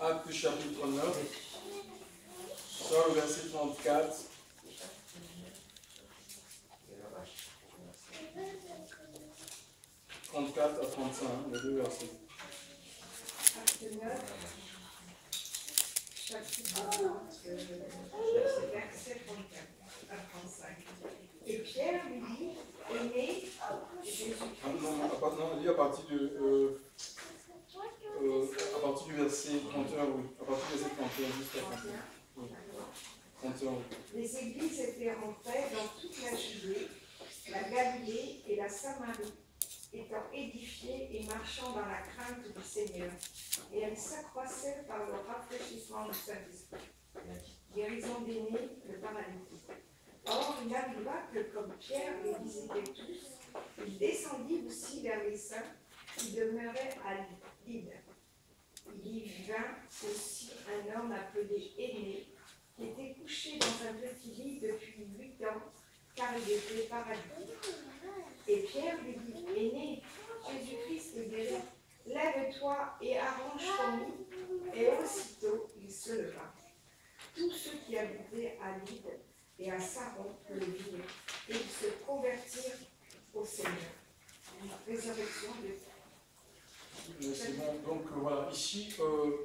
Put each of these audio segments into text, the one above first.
Acte chapitre 9, sur le verset 34. « 34 à 35, les deux versets. Acte 9, chapitre 9, verset 34 à 35. Et Pierre lui dit, Aîné, Jésus. Ah, non, non, on lit à partir, de, euh, euh, à partir du verset 31, oui. À partir du verset 31 jusqu'à 31. Oui. 31, oui. Les églises étaient rentrées dans toute la Judée, la Galilée et la Samarie, étant édifiées et marchant dans la crainte du Seigneur. Et elles s'accroissaient par le rafraîchissement du Saint-Esprit. Guérison d'aînés, le paralytique. Or, il arriva que, comme Pierre les visitait tous, il descendit aussi vers les saints qui demeuraient à Lydde. Il y vint aussi un homme appelé Aîné, qui était couché dans un petit lit depuis huit ans, car il était paralytique. Et Pierre lui dit, Aîné, Jésus-Christ est guéri, lève-toi et arrange ton lit. Et aussitôt il se leva. Tous ceux qui habitaient à Lydde et à Saron le virent, et ils se convertirent au Seigneur. Résurrection de C'est bon, donc euh, voilà, ici, euh,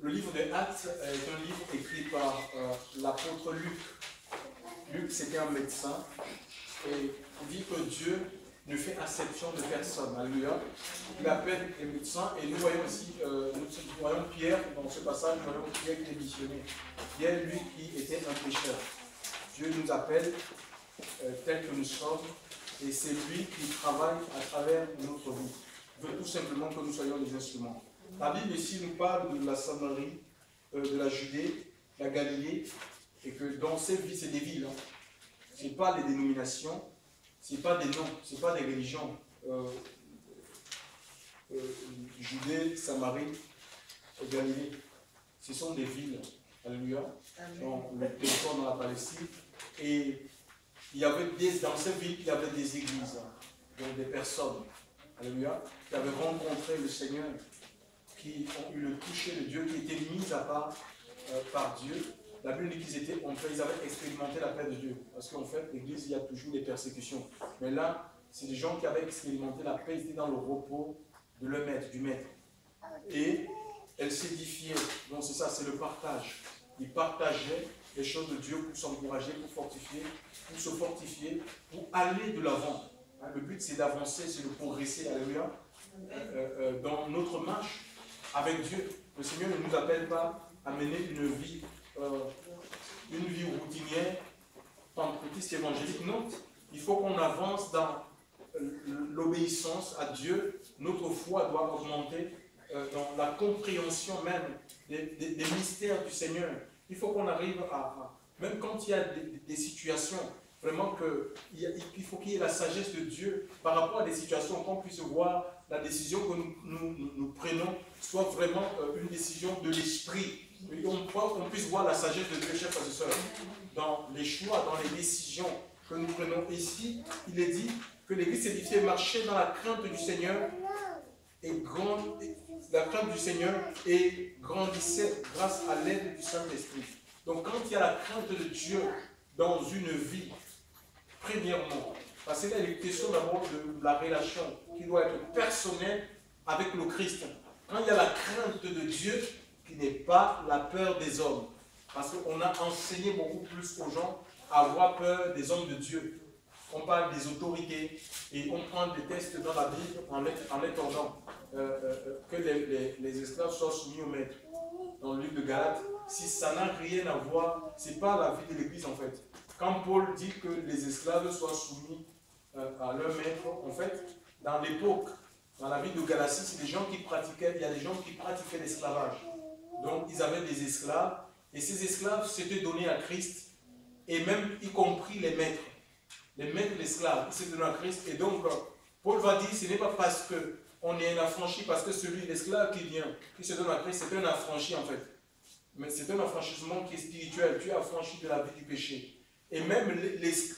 le livre des Actes est un livre écrit par euh, l'apôtre Luc. Luc, c'était un médecin, et il dit que Dieu ne fait exception de personne. Alléluia. Il appelle les médecins, et nous voyons aussi, euh, nous voyons Pierre, dans ce passage, nous voyons Pierre qui est missionné. Pierre, lui, qui était un pécheur. Dieu nous appelle euh, tel que nous sommes, et c'est lui qui travaille à travers notre vie veut tout simplement que nous soyons des instruments. La Bible ici nous parle de la Samarie, euh, de la Judée, la Galilée, et que dans cette vie, c'est des villes. Hein. Ce n'est pas les dénominations, ce n'est pas des noms, ce n'est pas des religions. Euh, euh, Judée, Samarie, et Galilée, ce sont des villes. Alléluia. Dans le territoire dans la Palestine. Et il y avait des, dans ces villes, il y avait des églises, hein, donc des personnes. Alléluia. Qui avaient rencontré le Seigneur, qui ont eu le toucher de Dieu, qui étaient mis à part euh, par Dieu. La Bible dit qu'ils étaient, en fait, ils avaient expérimenté la paix de Dieu. Parce qu'en fait, l'Église, il y a toujours des persécutions. Mais là, c'est des gens qui avaient expérimenté la paix, ils étaient dans le repos de leur maître, du maître. Et elles s'édifiaient. Donc c'est ça, c'est le partage. Ils partageaient les choses de Dieu pour s'encourager, pour fortifier, pour se fortifier, pour aller de l'avant. Le but, c'est d'avancer, c'est de progresser, alléluia, euh, euh, dans notre marche avec Dieu. Le Seigneur ne nous appelle pas à mener une vie, euh, une vie routinière, pentecôtiste évangélique. Non, il faut qu'on avance dans euh, l'obéissance à Dieu. Notre foi doit augmenter euh, dans la compréhension même des, mystères du Seigneur. Il faut qu'on arrive à, même quand il y a des situations, vraiment que il, y a- il faut qu'il y ait la sagesse de Dieu par rapport à des situations, qu'on puisse voir la décision que nous, prenons soit vraiment euh, une décision de l'esprit. On, qu'on puisse voir la sagesse de Dieu, chers frères et sœurs, dans les choix, dans les décisions que nous prenons. Ici, il est dit que l'Église s'édifiait, marchait dans la crainte du Seigneur et grand, la crainte du Seigneur et grandissait grâce à l'aide du Saint-Esprit. Donc quand il y a la crainte de Dieu dans une vie, premièrement, parce que là, il est question d'abord de la relation qui doit être personnelle avec le Christ. Quand il y a la crainte de Dieu, qui n'est pas la peur des hommes. Parce qu'on a enseigné beaucoup plus aux gens à avoir peur des hommes de Dieu. On parle des autorités et on prend des textes dans la Bible en, en étendant euh, euh, euh, que les, les- les esclaves soient soumis au maître. Dans le livre de Galates, si ça n'a rien à voir, c'est pas la vie de l'Église en fait. Quand Paul dit que les esclaves soient soumis euh, à leur maître, en fait, dans l'époque, dans la vie de Galatie, c'est des gens qui pratiquaient, il y a des gens qui pratiquaient l'esclavage. Donc ils avaient des esclaves, et ces esclaves s'étaient donnés à Christ, et même y compris les maîtres. Les maîtres d'esclaves, ils s'étaient donnés à Christ, et donc euh, Paul va dire, ce n'est pas parce que on est un affranchi, parce que celui, l'esclave qui vient, qui se donne à Christ, c'est un affranchi en fait. Mais c'est un affranchissement qui est spirituel, tu es affranchi de la vie du péché. Et même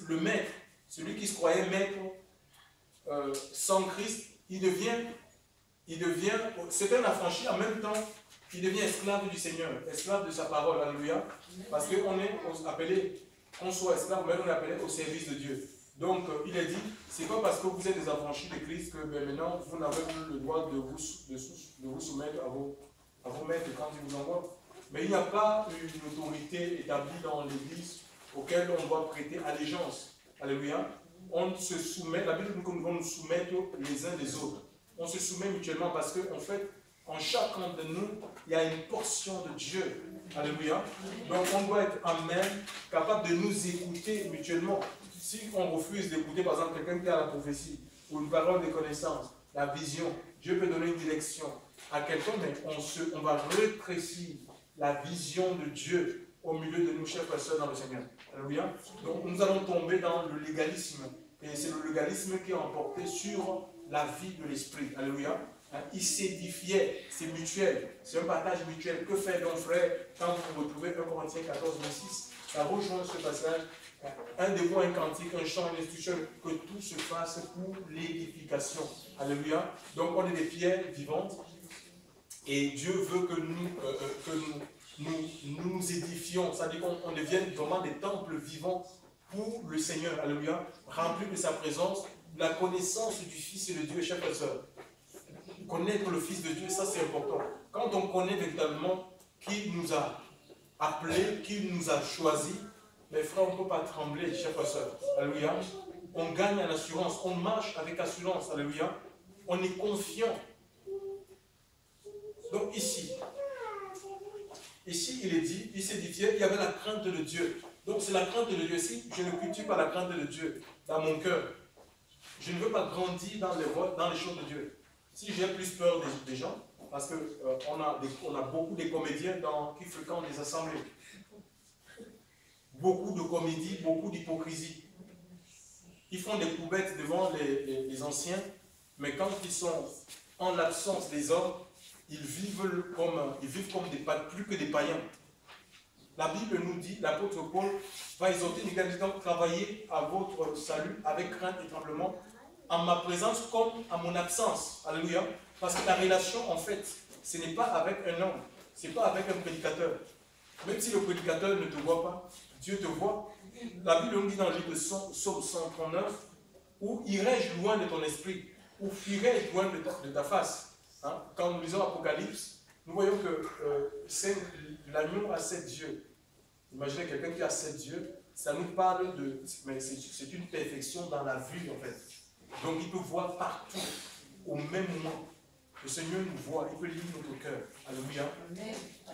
le maître, celui qui se croyait maître euh, sans Christ, il devient, il devient, c'est un affranchi en même temps, il devient esclave du Seigneur, esclave de sa parole. Alléluia. Parce qu'on est appelé, qu'on soit esclave, mais on est appelé au service de Dieu. Donc, euh, il est dit, c'est pas parce que vous êtes des affranchis de Christ que ben, maintenant vous n'avez plus le droit de vous, de, soumettre à vos, à vos maîtres quand ils vous envoient. Mais il n'y a pas une autorité établie dans l'Église auquel on doit prêter allégeance. Alléluia. On se soumet, la Bible dit que nous devons nous soumettre les uns des autres. On se soumet mutuellement parce qu'en en fait, en chacun de nous, il y a une portion de Dieu. Alléluia. Donc on doit être en même, capable de nous écouter mutuellement. Si on refuse d'écouter, par exemple, quelqu'un qui a la prophétie, ou une parole de connaissance, la vision, Dieu peut donner une direction à quelqu'un, mais on, se, on va rétrécir la vision de Dieu au milieu de nous, chers frères dans le Seigneur. Alléluia. Donc nous allons tomber dans le légalisme. Et c'est le légalisme qui est emporté sur la vie de l'esprit. Alléluia. Hein, il s'édifiait, c'est mutuel, c'est un partage mutuel. Que fait donc frère quand vous retrouvez 1 Corinthiens 14, 26 Ça rejoint ce passage. Hein, un dévoi, un cantique, un chant, une institution, que tout se fasse pour l'édification. Alléluia. Donc on est des pierres vivantes et Dieu veut que nous, euh, euh, que nous, nous, nous, édifions, c'est-à-dire qu'on devienne vraiment des temples vivants pour le Seigneur. Alléluia. Remplis de sa présence, la connaissance du Fils et de Dieu, chers frères Connaître le Fils de Dieu, ça c'est important. Quand on connaît véritablement qui nous a appelés, qui nous a choisis, mes frères, on ne peut pas trembler, chers frères Alléluia. On gagne en assurance, on marche avec assurance. Alléluia. On est confiant. Donc ici, ici il est dit, il s'est dit, il y avait la crainte de Dieu. Donc c'est la crainte de Dieu. Si je ne cultive pas la crainte de Dieu dans mon cœur, je ne veux pas grandir dans les, les choses de Dieu. Si j'ai plus peur des, gens, parce qu'on euh, a, a beaucoup de comédiens dans, qui fréquentent les assemblées, beaucoup de comédie, beaucoup d'hypocrisie. Ils font des coubettes devant les, anciens, mais quand ils sont en l'absence des hommes, ils vivent comme, ils vivent comme des, plus que des païens. La Bible nous dit, l'apôtre Paul va exhorter les gars, travailler à votre salut avec crainte et tremblement, en ma présence comme à mon absence. Alléluia. Parce que la relation, en fait, ce n'est pas avec un homme, ce n'est pas avec un prédicateur. Même si le prédicateur ne te voit pas, Dieu te voit. La Bible nous dit dans le livre de Psaume 139, où irais-je loin de ton esprit, ou fuirais-je loin de ta, face? Hein? Quand nous lisons Apocalypse, nous voyons que euh, l'agneau a sept yeux. Imaginez quelqu'un qui a sept yeux, ça nous parle de. Mais c'est une perfection dans la vue, en fait. Donc il peut voir partout, au même moment. Le Seigneur nous voit, il peut lire notre cœur. Alléluia.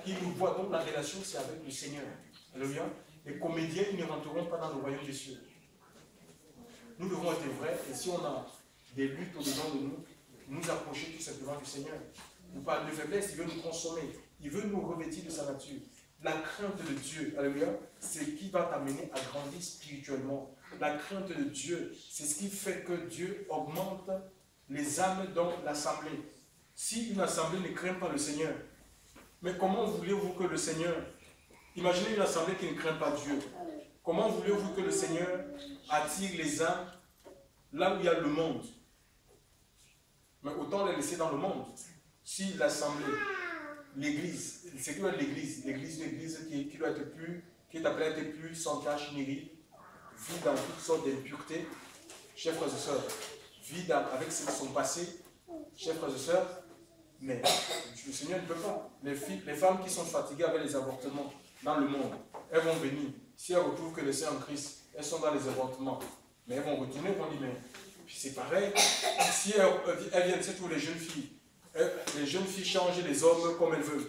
Il nous voit, donc la relation c'est avec le Seigneur. Alléluia. Les comédiens, ils ne rentreront pas dans le royaume des cieux. Nous devons être vrais, et si on a des luttes au-dedans de nous, nous approcher tout simplement du Seigneur. Nous parle de faiblesse, il veut nous consommer, il veut nous revêtir de sa nature. La crainte de Dieu, alléluia, c'est ce qui va t'amener à grandir spirituellement. La crainte de Dieu, c'est ce qui fait que Dieu augmente les âmes dans l'assemblée. Si une assemblée ne craint pas le Seigneur, mais comment voulez-vous que le Seigneur, imaginez une assemblée qui ne craint pas Dieu, comment voulez-vous que le Seigneur attire les âmes là où il y a le monde? Mais autant les laisser dans le monde. Si l'assemblée, l'église, c'est quoi l'église L'église, l'église qui, qui, doit être plus, qui est appelée à être plus sans cache ni rire, vit dans toutes sortes d'impuretés, chers frères et sœurs, vit avec son passé, chers frères et sœurs, mais le Seigneur ne peut pas. Les, femmes qui sont fatiguées avec les avortements dans le monde, elles vont venir. Si elles retrouvent que les saints en Christ, elles sont dans les avortements. Mais elles vont retourner, vont dire, mais c'est pareil. Si elles, elles viennent, c'est tous les jeunes filles. Les jeunes filles changent les hommes comme elles veulent.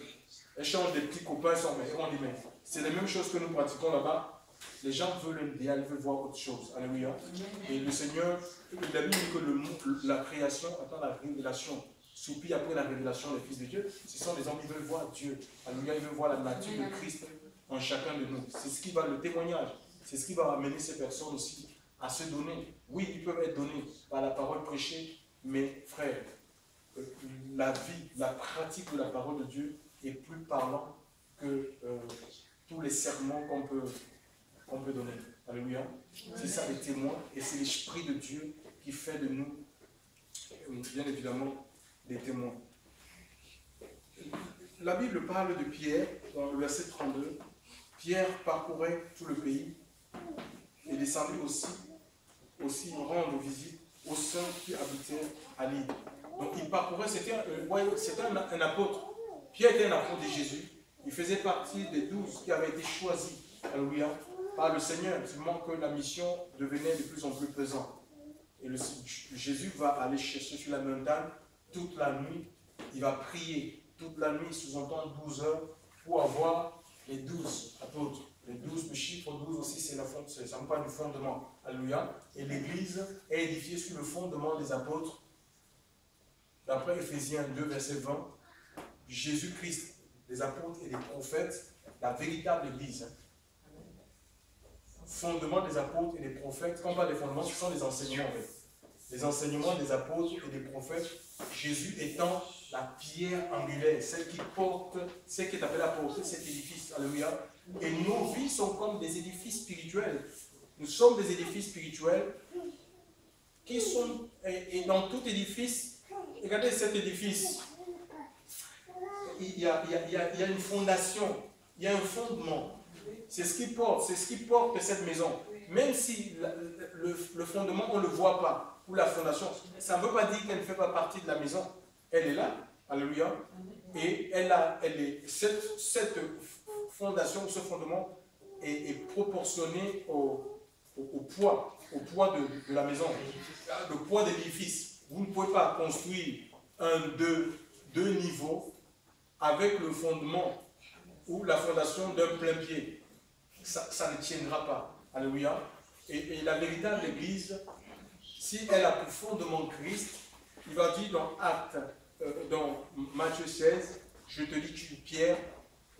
Elles changent des petits copains sans mais elles vont dire, mais c'est les mêmes choses que nous pratiquons là-bas. Les gens veulent l'idéal, ils veulent voir autre chose. Alléluia. Et le Seigneur, il a dit que le, la création attend la révélation. Soupir après la révélation des fils de Dieu. Ce sont les hommes qui veulent voir Dieu. Alléluia. Ils veulent voir la nature de Christ en chacun de nous. C'est ce qui va, le témoignage, c'est ce qui va amener ces personnes aussi à se donner. Oui, ils peuvent être donnés par la parole prêchée, mais frère, euh, la vie, la pratique de la parole de Dieu est plus parlant que euh, tous les serments qu'on peut qu'on peut donner. Alléluia. C'est ça les témoins et c'est l'Esprit de Dieu qui fait de nous, bien évidemment, des témoins. la Bible parle de Pierre dans le verset 32. Pierre parcourait tout le pays et descendit aussi, aussi rendre visite aux saints qui habitaient à l'île. Donc il parcourait, c'était un, un, apôtre. Pierre était un apôtre de Jésus. Il faisait partie des douze qui avaient été choisis, alléluia, par le Seigneur, seulement que la mission devenait de plus en plus pesante. Et Jésus va aller chercher sur la montagne toute la nuit. Il va prier toute la nuit, sous-entend 12 heures, pour avoir les 12 apôtres. Les 12, le chiffre 12 aussi, c'est ça me parle du fondement. Alléluia. Et l'Église est édifiée sur le fondement des apôtres. D'après Ephésiens 2, verset 20, Jésus-Christ, les apôtres et les prophètes, la véritable Église. Fondement des apôtres et des prophètes, quand on parle des fondements, ce sont les enseignements. Les enseignements des apôtres et des prophètes, Jésus étant la pierre angulaire, celle qui porte, celle qui est appelée à porter cet édifice. Alléluia. Et nos vies sont comme des édifices spirituels. Nous sommes des édifices spirituels qui sont, et, dans tout édifice, regardez cet édifice, il y, a, une fondation, il y a un fondement. C'est ce qui porte, c'est ce qui porte cette maison. Même si le, le, fondement, on ne le voit pas, ou la fondation, ça ne veut pas dire qu'elle ne fait pas partie de la maison. Elle est là, alléluia, et elle a, elle est, cette, cette fondation, ce fondement est, proportionné au, poids, au poids de, la maison, le poids de l'édifice. Vous ne pouvez pas construire un, deux, deux niveaux avec le fondement ou la fondation d'un plein pied. Ça, ne tiendra pas. Alléluia. Et, la véritable Église, si elle a pour fondement Christ, il va dire dans Acte, euh, dans Matthieu 16, je te dis, tu Pierre,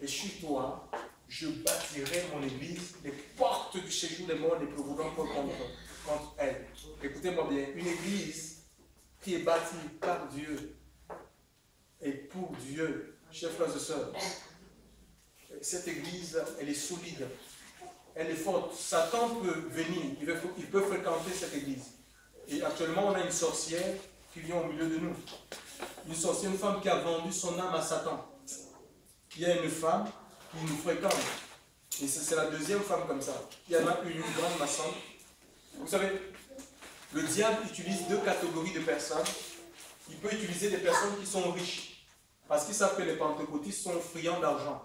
et sur toi, je bâtirai mon église, les portes du séjour des morts ne pourront pas contre, contre elle. Écoutez-moi bien, une église qui est bâtie par Dieu et pour Dieu, chers frères et sœurs, cette église, elle est solide, elle est forte. Satan peut venir, il peut, il peut fréquenter cette église. Et actuellement, on a une sorcière qui vient au milieu de nous. Une sorcière, une femme qui a vendu son âme à Satan il y a une femme qui nous fréquente. Et c'est la deuxième femme comme ça. Il y en a une, grande maçonne. Vous savez, le diable utilise deux catégories de personnes. Il peut utiliser des personnes qui sont riches. Parce qu'ils savent que les pentecôtistes sont friands d'argent.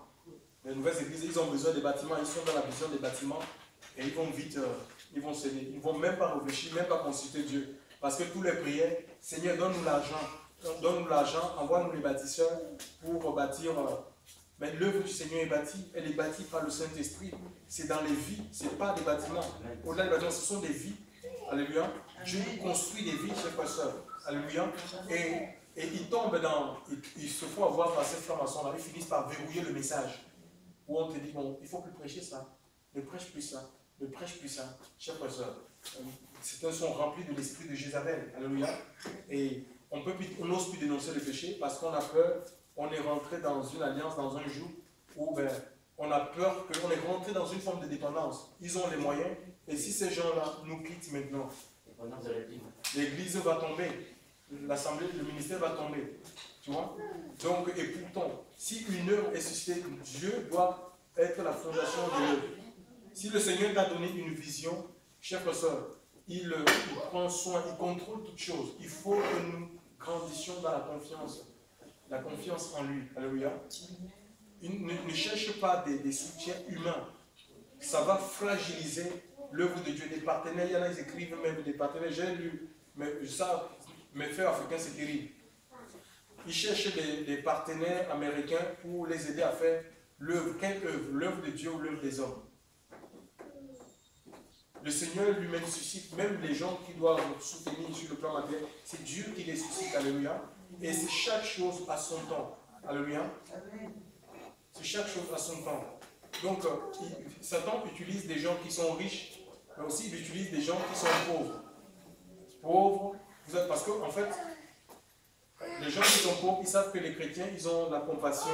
Les nouvelles églises, ils ont besoin des bâtiments, ils sont dans la vision des bâtiments. Et ils vont vite, euh, ils vont céder. Ils ne vont même pas réfléchir, même pas consulter Dieu. Parce que tous les prières, Seigneur, donne-nous l'argent. Donne-nous l'argent, envoie-nous les bâtisseurs pour bâtir euh, mais l'œuvre du Seigneur est bâtie, elle est bâtie par le Saint-Esprit. C'est dans les vies, ce n'est pas des bâtiments. Au-delà des bâtiments, ce sont des vies. Alléluia. Dieu construit des vies, chers frères Alléluia. Et, et ils tombent dans. Ils, se font avoir par cette franc-maçon-là. Ils finissent par verrouiller le message. Où on te dit, bon, il ne faut plus prêcher ça. Ne prêche plus ça. Ne prêche plus ça. Chers frères certains sont remplis de l'esprit de Jézabel. Alléluia. Et on n'ose plus dénoncer le péché parce qu'on a peur on est rentré dans une alliance, dans un jour où ben, on a peur qu'on est rentré dans une forme de dépendance. Ils ont les moyens, et si ces gens-là nous quittent maintenant, l'église va tomber, l'assemblée, le ministère va tomber. Tu vois Donc, et pourtant, si une œuvre est suscitée, Dieu doit être la fondation de l'œuvre. Si le Seigneur t'a donné une vision, chers frères, il, il prend soin, il contrôle toutes choses. Il faut que nous grandissions dans la confiance la confiance en lui. Alléluia. ne, cherche pas des, soutiens humains. Ça va fragiliser l'œuvre de Dieu. Des partenaires, il y en a, ils écrivent même des partenaires. J'ai lu, mais ça, mes frères africains, c'est terrible. Ils cherchent des, partenaires américains pour les aider à faire l'œuvre. Quelle œuvre? L'œuvre de Dieu ou l'œuvre des hommes? Le Seigneur lui-même suscite, même les gens qui doivent soutenir sur le plan matériel, c'est Dieu qui les suscite. Alléluia. Et c'est chaque chose à son temps. Alléluia. C'est chaque chose à son temps. Donc, euh, Satan utilise des gens qui sont riches, mais aussi il utilise des gens qui sont pauvres. Pauvres, parce qu'en en fait, les gens qui sont pauvres, ils savent que les chrétiens, ils ont la compassion.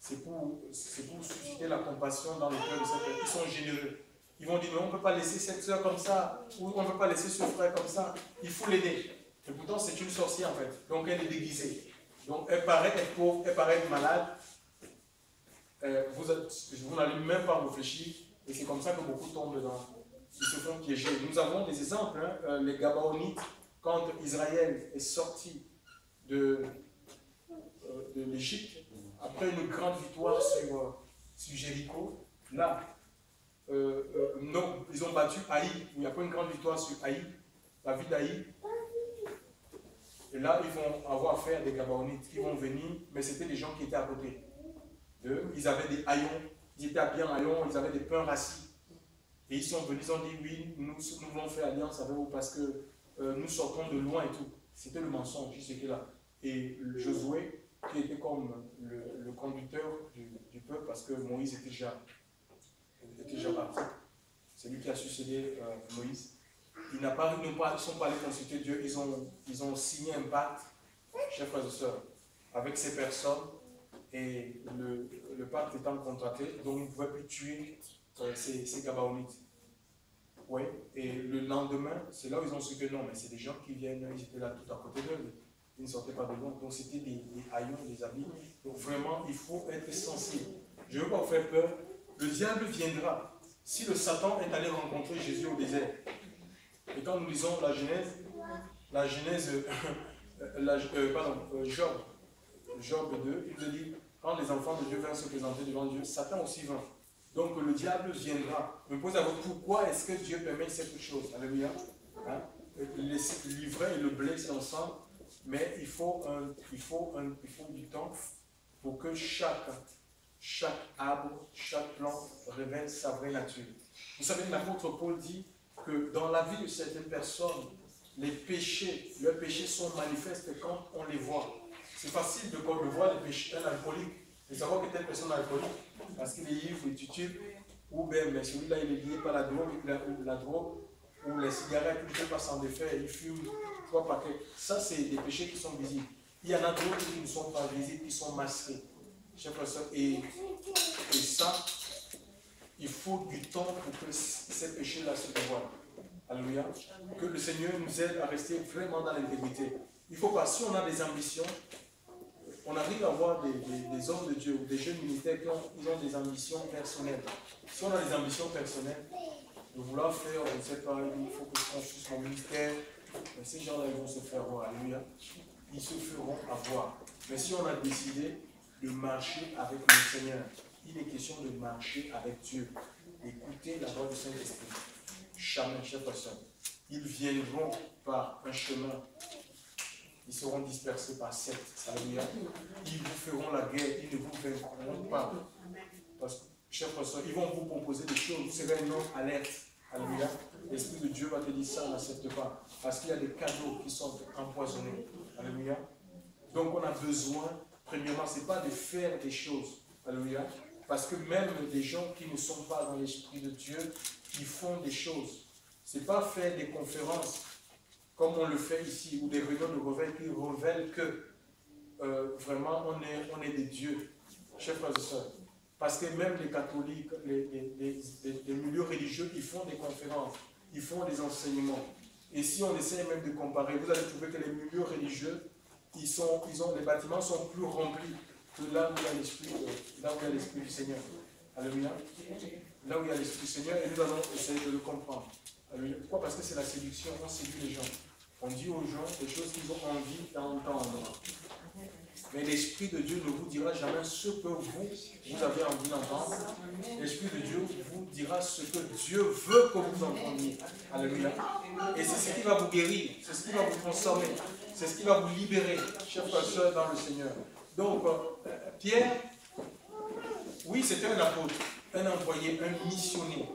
C'est pour, susciter la compassion dans le cœur de cette Ils sont généreux. Ils vont dire, mais on ne peut pas laisser cette soeur comme ça, ou on ne peut pas laisser ce frère comme ça. Il faut l'aider. Et pourtant, c'est une sorcière en fait. Donc elle est déguisée. Donc, elle paraît être pauvre, elle paraît être malade. Euh, vous, n'allez même pas réfléchir. Et c'est comme ça que beaucoup tombent dedans. Ils se font piéger. Nous avons des exemples. Hein. Euh, les Gabaonites, quand Israël est sorti de, euh, de l'Égypte, après une grande victoire sur, sur Jéricho, là, non, ils ont battu Haï. Il n'y a pas une grande victoire sur Haï, la ville d'Haï. Et là, ils vont avoir affaire à des Gabaonites qui vont venir, mais c'était des gens qui étaient à côté d'eux. Ils avaient des haillons, ils étaient habillés en haillons, ils avaient des pains rassis. Et ils sont venus, ils ont dit Oui, nous, nous voulons faire alliance avec vous parce que euh, nous sortons de loin et tout. C'était le mensonge, qui était là. Et Josué, qui était comme le, conducteur du, peuple, parce que Moïse était déjà, parti. C'est lui qui a succédé euh, Moïse. Ils n'ont pas, pas, sont pas allés consulter Dieu, ils ont, ils ont signé un pacte, chers frères et sœurs, avec ces personnes, et le, pacte étant contracté, donc ils ne pouvaient plus tuer euh, ces, ces Gabaonites. Oui, et le lendemain, c'est là où ils ont su que non, mais c'est des gens qui viennent, ils étaient là tout à côté d'eux, ils ne sortaient pas de loin, donc c'était des, des haillons, des habits. Donc vraiment, il faut être sensible. Je ne veux pas vous faire peur, le diable viendra. Si le Satan est allé rencontrer Jésus au désert, et quand nous lisons la Genèse, la Genèse, euh, la, euh, pardon, euh, Job, Job 2, il nous dit, quand les enfants de Dieu viennent se présenter devant Dieu, Satan aussi vint. Donc le diable viendra. Je me pose à vous, pourquoi est-ce que Dieu permet cette chose? Alléluia. Hein? L'ivraie et le blé, c'est ensemble, mais il faut, un, il, faut un, il faut du temps pour que chaque, chaque arbre, chaque plante révèle sa vraie nature. Vous savez, l'apôtre Paul dit, que dans la vie de certaines personnes, les péchés, leurs péchés sont manifestes quand on les voit. C'est facile de, le voir, les péchés, un alcoolique, de savoir que telle personne est alcoolique, parce qu'il est ivre, il titube, ou bien mais celui-là il est lié par la drogue, la, la drogue ou les cigarettes, il ne peut pas s'en défaire, il fume trois paquets. Ça, c'est des péchés qui sont visibles. Il y en a d'autres qui ne sont pas visibles, qui sont masqués. Et, ça, il faut du temps pour que ces péchés-là se dévoilent. Alléluia. Que le Seigneur nous aide à rester vraiment dans l'intégrité. Il faut pas, si on a des ambitions, on arrive à voir des, hommes de Dieu ou des jeunes militaires qui ont, ont des ambitions personnelles. Si on a des ambitions personnelles, de vouloir faire, on ne sait pas, il faut que je construise mon ministère, mais ces gens-là, ils vont se faire voir. Alléluia. Ils se feront avoir. Mais si on a décidé de marcher avec le Seigneur, il est question de marcher avec Dieu, d'écouter la voix du Saint-Esprit. Jamais, chers personne. Ils viendront par un chemin. Ils seront dispersés par sept. Alléluia. Ils vous feront la guerre. Ils ne vous vaincront pas. Parce que, chers personne, ils vont vous proposer des choses. Vous serez homme alerte. Alléluia. L'Esprit de Dieu va te dire ça, n'accepte pas. Parce qu'il y a des cadeaux qui sont empoisonnés. Alléluia. Donc on a besoin, premièrement, ce n'est pas de faire des choses. Alléluia. Parce que même des gens qui ne sont pas dans l'Esprit de Dieu, qui font des choses. Ce n'est pas faire des conférences comme on le fait ici, ou des réunions de réveil qui révèlent que euh, vraiment on est, on est des dieux, chers frères et sœurs. Parce que même les catholiques, les, les, milieux religieux, ils font des conférences, ils font des enseignements. Et si on essaie même de comparer, vous allez trouver que les milieux religieux, ils sont, les bâtiments sont plus remplis que là où il y a l'esprit, là où il y a l'esprit du Seigneur. Alléluia. Là où il y a l'esprit du Seigneur, et nous allons essayer de le comprendre. Alléluia. Pourquoi? Parce que c'est la séduction, on séduit les gens. On dit aux gens des choses qu'ils ont envie d'entendre. Mais l'Esprit de Dieu ne vous dira jamais ce que vous, vous avez envie d'entendre. L'Esprit de Dieu vous dira ce que Dieu veut que vous entendiez. Alléluia. Et c'est ce qui va vous guérir, c'est ce qui va vous transformer, c'est ce qui va vous libérer, chers frères dans le Seigneur. Donc, euh, Pierre, oui, c'était un apôtre, un envoyé, un missionnaire.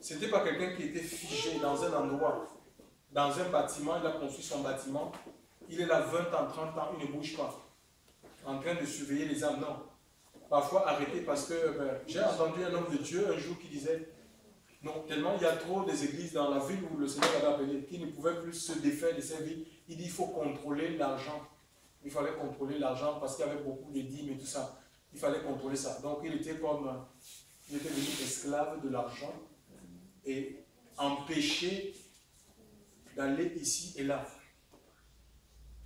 Ce n'était pas quelqu'un qui était figé dans un endroit, dans un bâtiment, il a construit son bâtiment, il est là 20 ans, 30 ans, il ne bouge pas, en train de surveiller les âmes. Non. Parfois arrêté parce que ben, j'ai entendu un homme de Dieu un jour qui disait non, tellement il y a trop des églises dans la ville où le Seigneur avait appelé, qui ne pouvaient plus se défaire de ses vies. Il dit il faut contrôler l'argent il fallait contrôler l'argent parce qu'il y avait beaucoup de dîmes et tout ça. Il fallait contrôler ça. Donc il était comme, il était devenu esclave de l'argent et empêché d'aller ici et là.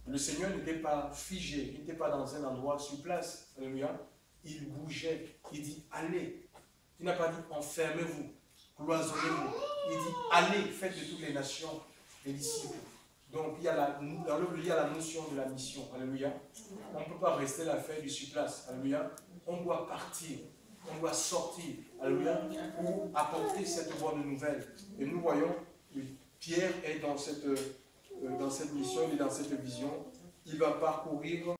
Le Seigneur n'était pas figé, il n'était pas dans un endroit sur place. Alléluia. Il bougeait. Il dit allez. Il n'a pas dit enfermez-vous, cloisonnez-vous. Il dit allez, faites de toutes les nations les disciples. Donc il y a la, dans le il y a la notion de la mission. Alléluia. On ne peut pas rester là faire du sur-place. Alléluia. On doit partir. On doit sortir. Alléluia. Pour apporter cette bonne nouvelle. Et nous voyons que Pierre est dans cette, euh, dans cette mission et dans cette vision. Il va parcourir